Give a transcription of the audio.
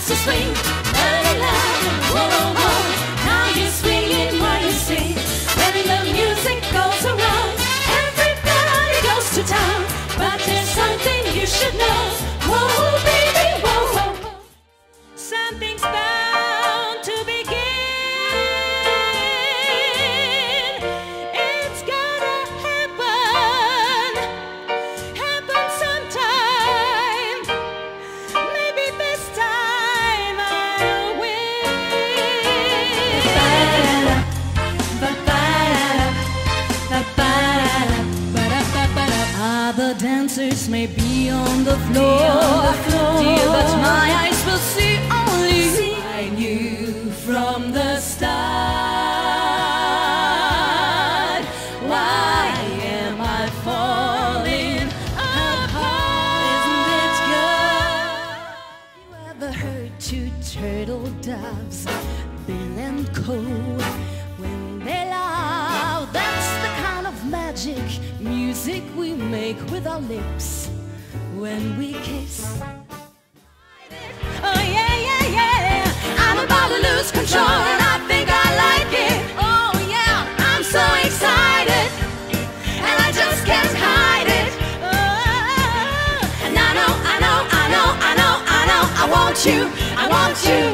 starts to swing. Other dancers may be on the floor, dear, but my eyes will see only you. I knew from the start. Why am I falling apart? Isn't it good? You ever heard two turtle doves, Bill and Co? Magic music we make with our lips when we kiss. Oh yeah, yeah, yeah. I'm about to lose control and I think I like it. Oh yeah, I'm so excited and I just can't hide it. Oh, and I know, I know, I know, I know, I know, I want you.